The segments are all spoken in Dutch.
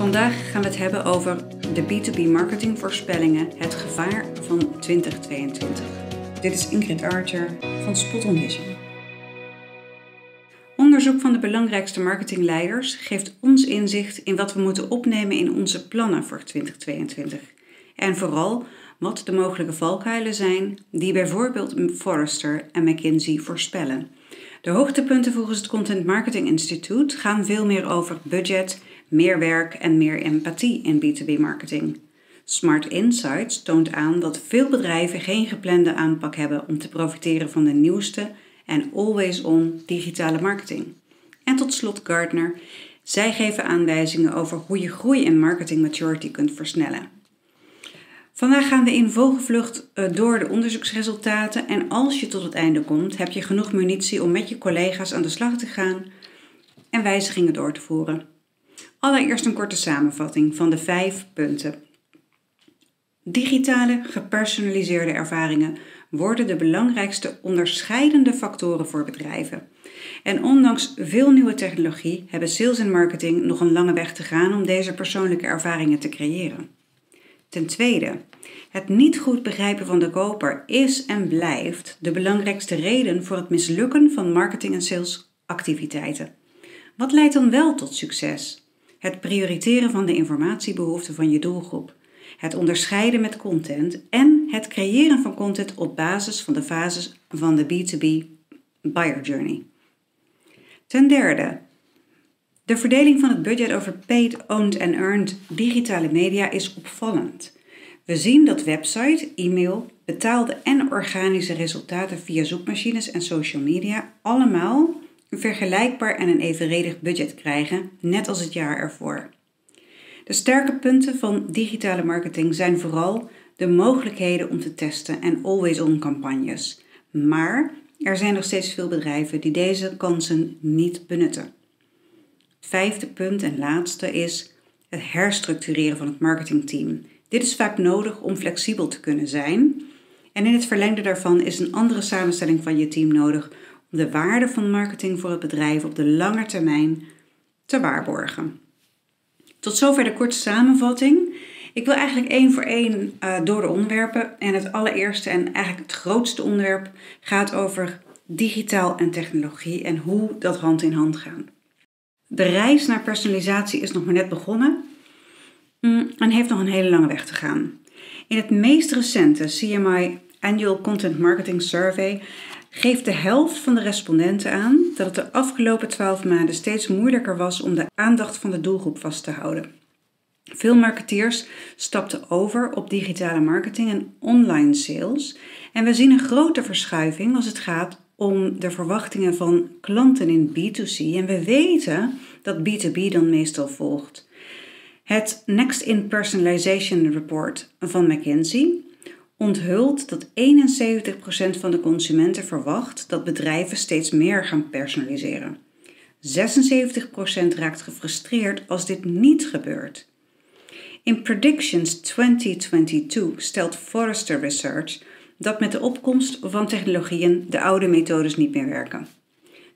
Vandaag gaan we het hebben over de B2B marketing voorspellingen, het gevaar van 2022. Dit is Ingrid Archer van Spot on Vision. Onderzoek van de belangrijkste marketingleiders geeft ons inzicht in wat we moeten opnemen in onze plannen voor 2022. En vooral wat de mogelijke valkuilen zijn die bijvoorbeeld Forrester en McKinsey voorspellen. De hoogtepunten volgens het Content Marketing Instituut gaan veel meer over budget, meer werk en meer empathie in B2B marketing. Smart Insights toont aan dat veel bedrijven geen geplande aanpak hebben om te profiteren van de nieuwste en always-on digitale marketing. En tot slot Gartner. Zij geven aanwijzingen over hoe je groei en marketing maturity kunt versnellen. Vandaag gaan we in vogelvlucht eh, door de onderzoeksresultaten en als je tot het einde komt, heb je genoeg munitie om met je collega's aan de slag te gaan en wijzigingen door te voeren. Allereerst een korte samenvatting van de vijf punten. Digitale, gepersonaliseerde ervaringen worden de belangrijkste onderscheidende factoren voor bedrijven. En ondanks veel nieuwe technologie hebben sales en marketing nog een lange weg te gaan om deze persoonlijke ervaringen te creëren. Ten tweede, het niet goed begrijpen van de koper is en blijft de belangrijkste reden voor het mislukken van marketing- en salesactiviteiten. Wat leidt dan wel tot succes? Het prioriteren van de informatiebehoeften van je doelgroep, het onderscheiden met content en het creëren van content op basis van de fases van de B2B buyer journey. Ten derde, de verdeling van het budget over paid, owned en earned digitale media is opvallend. We zien dat website, e-mail, betaalde en organische resultaten via zoekmachines en social media allemaal een vergelijkbaar en een evenredig budget krijgen, net als het jaar ervoor. De sterke punten van digitale marketing zijn vooral de mogelijkheden om te testen en always-on campagnes. Maar er zijn nog steeds veel bedrijven die deze kansen niet benutten. Het vijfde punt en laatste is het herstructureren van het marketingteam. Dit is vaak nodig om flexibel te kunnen zijn. En in het verlengde daarvan is een andere samenstelling van je team nodig de waarde van marketing voor het bedrijf op de lange termijn te waarborgen. Tot zover de korte samenvatting. Ik wil eigenlijk één voor één uh, door de onderwerpen. En het allereerste en eigenlijk het grootste onderwerp gaat over digitaal en technologie en hoe dat hand in hand gaan. De reis naar personalisatie is nog maar net begonnen mm, en heeft nog een hele lange weg te gaan. In het meest recente CMI Annual Content Marketing Survey geeft de helft van de respondenten aan dat het de afgelopen 12 maanden steeds moeilijker was om de aandacht van de doelgroep vast te houden. Veel marketeers stapten over op digitale marketing en online sales en we zien een grote verschuiving als het gaat om de verwachtingen van klanten in B2C en we weten dat B2B dan meestal volgt. Het Next in Personalization Report van McKinsey onthult dat 71% van de consumenten verwacht dat bedrijven steeds meer gaan personaliseren. 76% raakt gefrustreerd als dit niet gebeurt. In Predictions 2022 stelt Forrester Research dat met de opkomst van technologieën de oude methodes niet meer werken.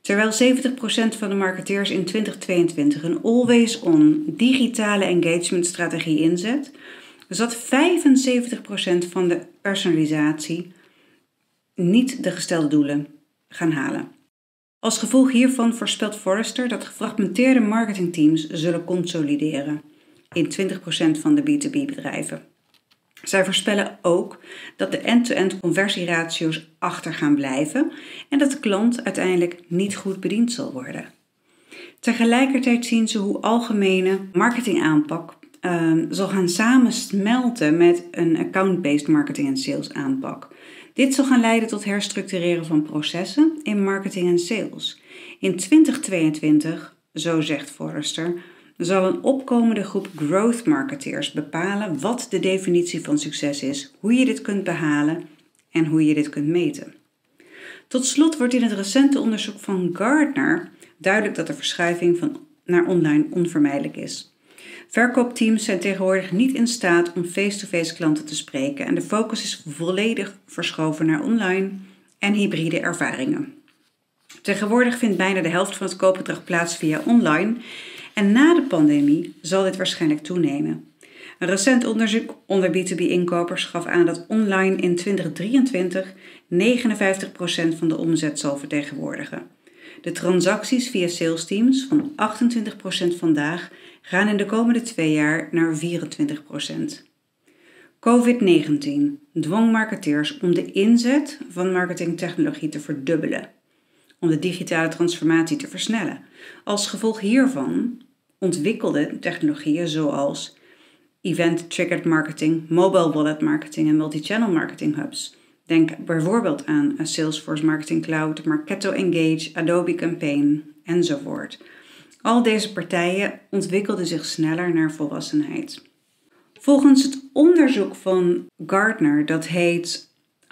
Terwijl 70% van de marketeers in 2022 een always-on digitale engagement strategie inzet, zat 75% van de personalisatie niet de gestelde doelen gaan halen. Als gevolg hiervan voorspelt Forrester dat gefragmenteerde marketingteams zullen consolideren in 20% van de B2B-bedrijven. Zij voorspellen ook dat de end-to-end conversieratio's achter gaan blijven en dat de klant uiteindelijk niet goed bediend zal worden. Tegelijkertijd zien ze hoe algemene marketingaanpak Ehm, zal gaan samensmelten met een account-based marketing en sales aanpak. Dit zal gaan leiden tot herstructureren van processen in marketing en sales. In 2022, zo zegt Forrester, zal een opkomende groep growth marketeers bepalen wat de definitie van succes is, hoe je dit kunt behalen en hoe je dit kunt meten. Tot slot wordt in het recente onderzoek van Gartner duidelijk dat de verschuiving van naar online onvermijdelijk is. Verkoopteams zijn tegenwoordig niet in staat om face-to-face klanten te spreken en de focus is volledig verschoven naar online en hybride ervaringen. Tegenwoordig vindt bijna de helft van het koopgedrag plaats via online En na de pandemie zal dit waarschijnlijk toenemen. Een recent onderzoek onder B2B-inkopers gaf aan dat online in 2023 59% van de omzet zal vertegenwoordigen. De transacties via sales teams van 28% vandaag gaan in de komende twee jaar naar 24%. COVID-19 dwong marketeers om de inzet van marketingtechnologie te verdubbelen, om de digitale transformatie te versnellen. Als gevolg hiervan ontwikkelde technologieën zoals event-triggered marketing, mobile wallet marketing en multi-channel marketing hubs. Denk bijvoorbeeld aan Salesforce Marketing Cloud, Marketo Engage, Adobe Campaign enzovoort. Al deze partijen ontwikkelden zich sneller naar volwassenheid. Volgens het onderzoek van Gartner, dat heet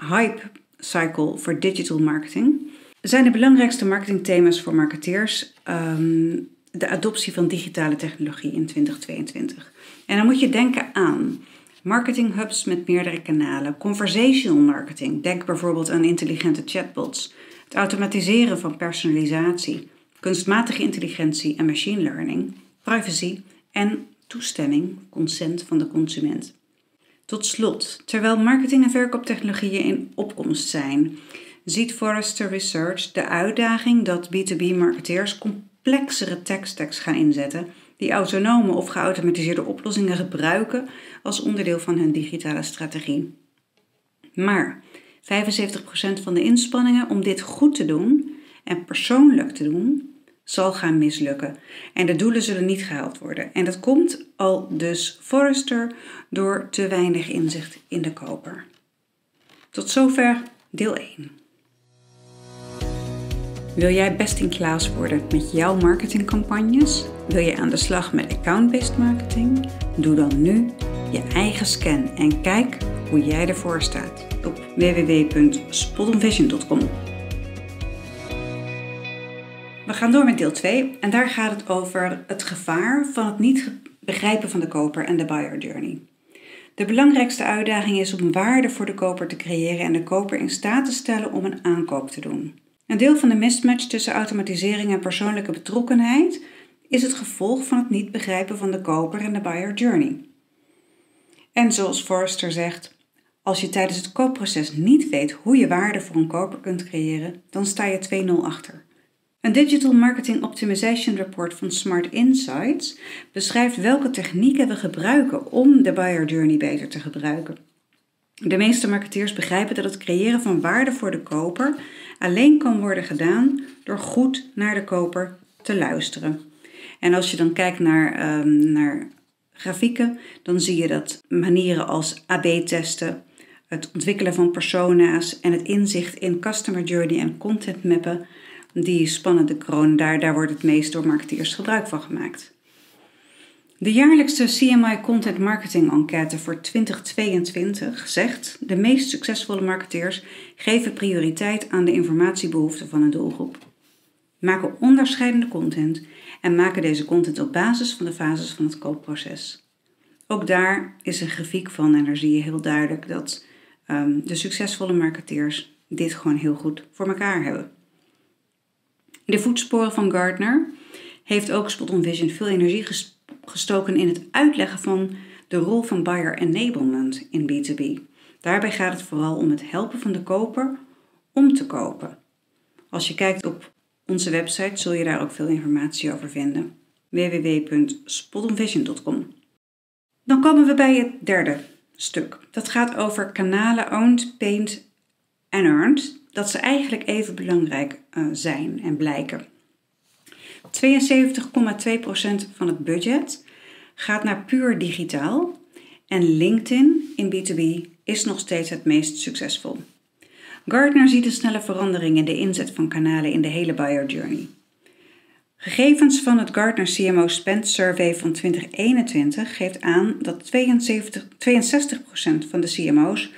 Hype Cycle for Digital Marketing, zijn de belangrijkste marketingthema's voor marketeers um, de adoptie van digitale technologie in 2022. En dan moet je denken aan marketing hubs met meerdere kanalen, conversational marketing, denk bijvoorbeeld aan intelligente chatbots, het automatiseren van personalisatie, kunstmatige intelligentie en machine learning, privacy en toestemming, consent van de consument. Tot slot, terwijl marketing en verkooptechnologieën in opkomst zijn, ziet Forrester Research de uitdaging dat B2B-marketeers complexere tech-stacks gaan inzetten die autonome of geautomatiseerde oplossingen gebruiken als onderdeel van hun digitale strategie. Maar 75% van de inspanningen om dit goed te doen en persoonlijk te doen, zal gaan mislukken. En de doelen zullen niet gehaald worden. En dat komt al dus Forrester door te weinig inzicht in de koper. Tot zover deel 1. Wil jij best in class worden met jouw marketingcampagnes? Wil je aan de slag met account-based marketing? Doe dan nu je eigen scan en kijk hoe jij ervoor staat op www.spotonvision.com. We gaan door met deel 2 en daar gaat het over het gevaar van het niet begrijpen van de koper en de buyer journey. De belangrijkste uitdaging is om waarde voor de koper te creëren en de koper in staat te stellen om een aankoop te doen. Een deel van de mismatch tussen automatisering en persoonlijke betrokkenheid is het gevolg van het niet begrijpen van de koper en de buyer journey. En zoals Forrester zegt, als je tijdens het koopproces niet weet hoe je waarde voor een koper kunt creëren, dan sta je 2-0 achter. Een Digital Marketing Optimization Report van Smart Insights beschrijft welke technieken we gebruiken om de buyer journey beter te gebruiken. De meeste marketeers begrijpen dat het creëren van waarde voor de koper alleen kan worden gedaan door goed naar de koper te luisteren. En als je dan kijkt naar, um, naar grafieken, dan zie je dat manieren als AB-testen, het ontwikkelen van persona's en het inzicht in customer journey en content mappen die spannende kroon, daar, daar wordt het meest door marketeers gebruik van gemaakt. De jaarlijkse CMI Content Marketing Enquête voor 2022 zegt: de meest succesvolle marketeers geven prioriteit aan de informatiebehoeften van een doelgroep, maken onderscheidende content en maken deze content op basis van de fases van het koopproces. Ook daar is een grafiek van en daar zie je heel duidelijk dat um, de succesvolle marketeers dit gewoon heel goed voor elkaar hebben. In de voetsporen van Gartner heeft ook Spot on Vision veel energie gestoken in het uitleggen van de rol van buyer enablement in B2B. Daarbij gaat het vooral om het helpen van de koper om te kopen. Als je kijkt op onze website zul je daar ook veel informatie over vinden. www.spotonvision.com Dan komen we bij het derde stuk. Dat gaat over kanalen owned, paid en earned dat ze eigenlijk even belangrijk uh, zijn en blijken. 72,2% van het budget gaat naar puur digitaal en LinkedIn in B2B is nog steeds het meest succesvol. Gartner ziet een snelle verandering in de inzet van kanalen in de hele buyer journey. Gegevens van het Gartner CMO Spend Survey van 2021 geeft aan dat 72, 62% van de CMO's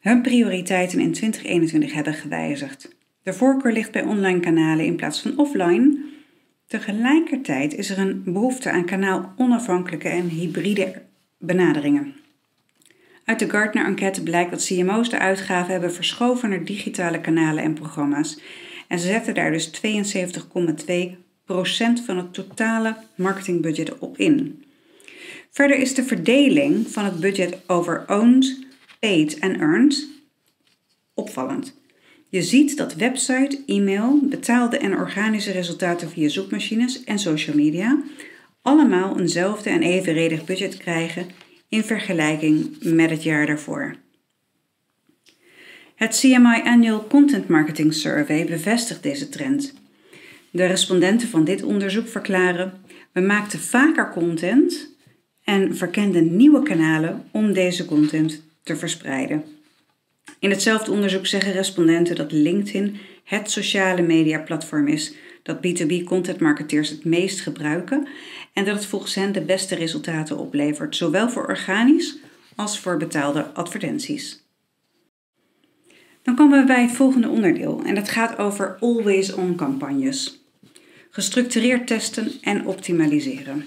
hun prioriteiten in 2021 hebben gewijzigd. De voorkeur ligt bij online kanalen in plaats van offline. Tegelijkertijd is er een behoefte aan kanaal-onafhankelijke en hybride benaderingen. Uit de Gartner-enquête blijkt dat CMO's de uitgaven hebben verschoven naar digitale kanalen en programma's. En ze zetten daar dus 72,2% van het totale marketingbudget op in. Verder is de verdeling van het budget over owned, paid en earned opvallend. Je ziet dat website, e-mail, betaalde en organische resultaten via zoekmachines en social media allemaal eenzelfde en evenredig budget krijgen in vergelijking met het jaar daarvoor. Het CMI Annual Content Marketing Survey bevestigt deze trend. De respondenten van dit onderzoek verklaren: we maakten vaker content en verkenden nieuwe kanalen om deze content te verspreiden. In hetzelfde onderzoek zeggen respondenten dat LinkedIn het sociale mediaplatform is dat B2B content marketeers het meest gebruiken en dat het volgens hen de beste resultaten oplevert, zowel voor organisch als voor betaalde advertenties. Dan komen we bij het volgende onderdeel en dat gaat over always-on campagnes. Gestructureerd testen en optimaliseren.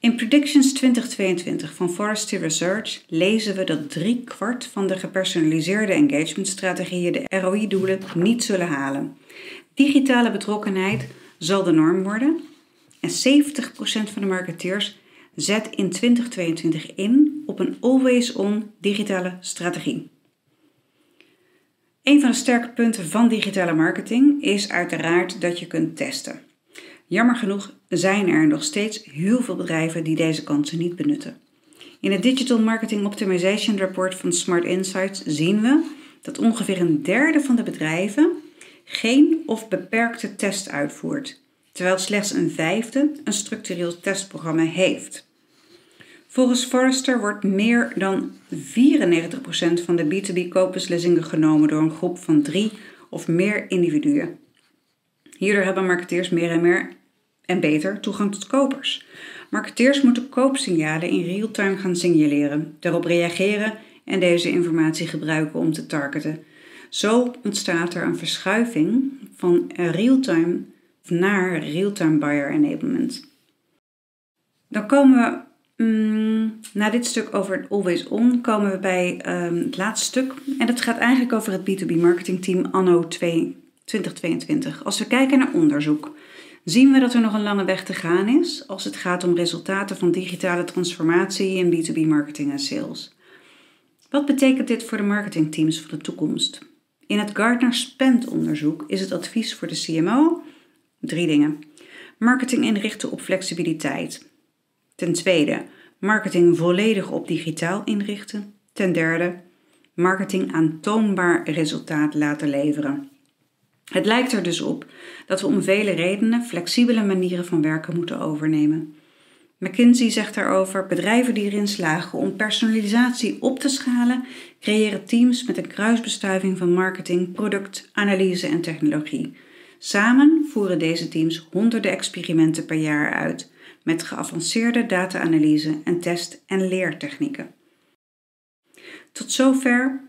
In Predictions 2022 van Forrester Research lezen we dat drie kwart van de gepersonaliseerde engagementstrategieën de ROI-doelen niet zullen halen. Digitale betrokkenheid zal de norm worden en 70% van de marketeers zet in 2022 in op een always-on digitale strategie. Een van de sterke punten van digitale marketing is uiteraard dat je kunt testen. Jammer genoeg zijn er nog steeds heel veel bedrijven die deze kansen niet benutten. In het Digital Marketing Optimization Report van Smart Insights zien we dat ongeveer een derde van de bedrijven geen of beperkte test uitvoert, terwijl slechts een vijfde een structureel testprogramma heeft. Volgens Forrester wordt meer dan 94% van de B2B koopbeslissingen genomen door een groep van drie of meer individuen. Hierdoor hebben marketeers meer en meer en beter toegang tot kopers. Marketeers moeten koopsignalen in real-time gaan signaleren, daarop reageren en deze informatie gebruiken om te targeten. Zo ontstaat er een verschuiving van real-time naar real-time buyer enablement. Dan komen we mm, na dit stuk over Always On komen we bij um, het laatste stuk. En dat gaat eigenlijk over het B2B marketing team anno 2022. Als we kijken naar onderzoek, zien we dat er nog een lange weg te gaan is als het gaat om resultaten van digitale transformatie in B2B marketing en sales. Wat betekent dit voor de marketingteams van de toekomst? In het Gartner Spend onderzoek is het advies voor de CMO drie dingen. Marketing inrichten op flexibiliteit. Ten tweede, marketing volledig op digitaal inrichten. Ten derde, marketing aantoonbaar resultaat laten leveren. Het lijkt er dus op dat we om vele redenen flexibele manieren van werken moeten overnemen. McKinsey zegt daarover: bedrijven die erin slagen om personalisatie op te schalen, creëren teams met een kruisbestuiving van marketing, product, analyse en technologie. Samen voeren deze teams honderden experimenten per jaar uit met geavanceerde data-analyse en test- en leertechnieken. Tot zover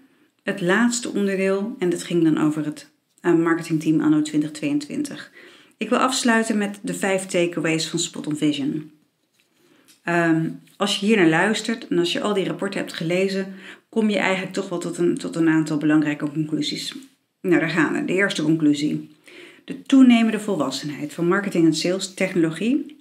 het laatste onderdeel en dat ging dan over het uh, marketingteam anno 2022. Ik wil afsluiten met de vijf takeaways van Spot on Vision. Ehm, als je hier naar luistert en als je al die rapporten hebt gelezen, kom je eigenlijk toch wel tot een, tot een aantal belangrijke conclusies. Nou, daar gaan we. De eerste conclusie. De toenemende volwassenheid van marketing en sales technologie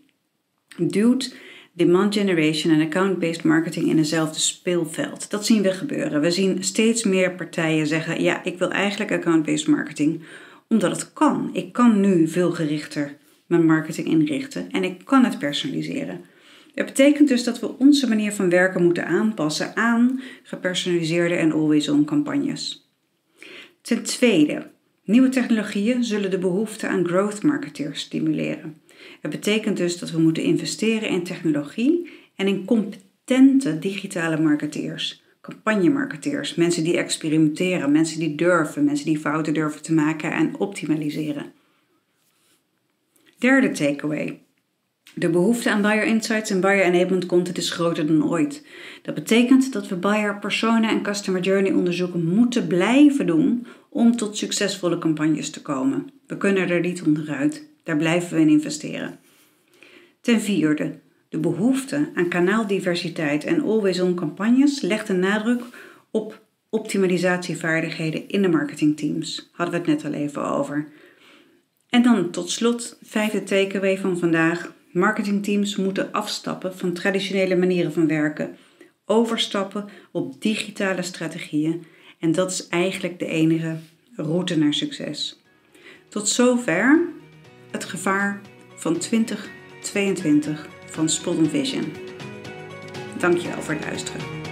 duwt demand generation en account-based marketing in eenzelfde speelveld. Dat zien we gebeuren. We zien steeds meer partijen zeggen: ja, ik wil eigenlijk account-based marketing, omdat het kan. Ik kan nu veel gerichter mijn marketing inrichten en ik kan het personaliseren. Dat betekent dus dat we onze manier van werken moeten aanpassen aan gepersonaliseerde en always-on campagnes. Ten tweede, nieuwe technologieën zullen de behoefte aan growth marketeers stimuleren. Het betekent dus dat we moeten investeren in technologie en in competente digitale marketeers, campagnemarketeers, mensen die experimenteren, mensen die durven, mensen die fouten durven te maken en optimaliseren. Derde takeaway. De behoefte aan buyer insights en buyer enablement content is groter dan ooit. Dat betekent dat we buyer persona en customer journey onderzoeken moeten blijven doen om tot succesvolle campagnes te komen. We kunnen er niet onderuit. Daar blijven we in investeren. Ten vierde, de behoefte aan kanaaldiversiteit en always-on campagnes legt een nadruk op optimalisatievaardigheden in de marketingteams. Hadden we het net al even over. En dan tot slot, vijfde takeaway van vandaag. Marketingteams moeten afstappen van traditionele manieren van werken, overstappen op digitale strategieën. En dat is eigenlijk de enige route naar succes. Tot zover het gevaar van 2022 van Spot Vision. Dankjewel voor het luisteren.